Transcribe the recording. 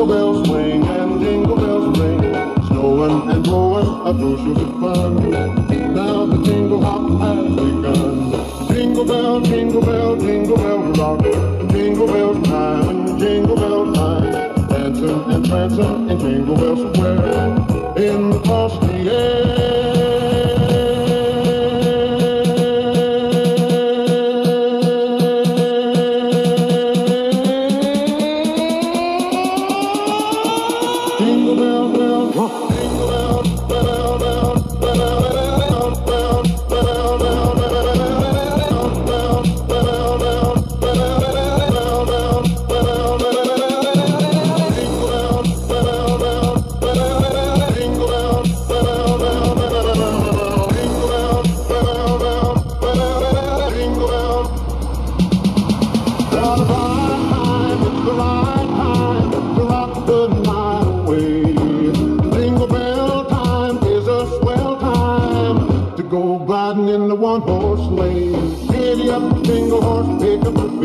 Jingle bells swing and jingle bells ring, snowing and blowing a bushel of fun. Now the jingle hop has begun. Jingle bell, jingle bell, jingle bell rock, jingle bell time, jingle bell time, dancing and prancing in Jingle Bell Square. the line. Gliding in the one horse lane. Giddy up, jingle horse, pick up the beat.